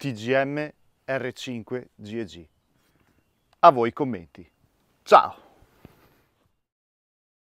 TGM R5 GEG. A voi i commenti. Ciao!